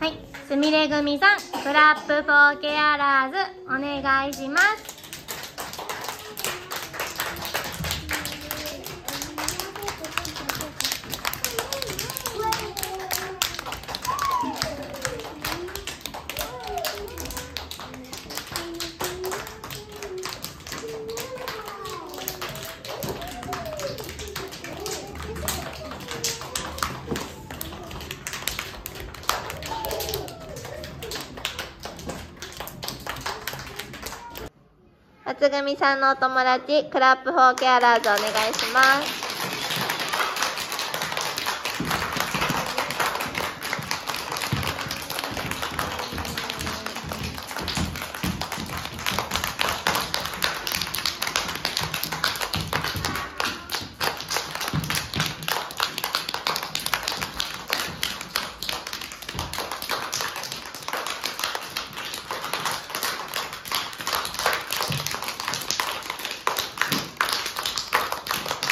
はい。すみれ組さん、フラップフォーケアラーズ、お願いします。初組さんのお友達、クラップフォーケアラーズお願いします。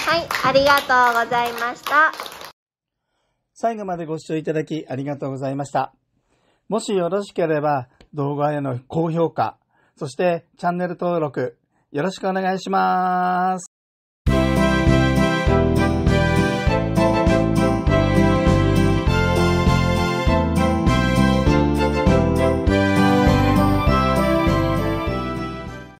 はい、ありがとうございました。最後までご視聴いただきありがとうございました。もしよろしければ動画への高評価、そしてチャンネル登録よろしくお願いします。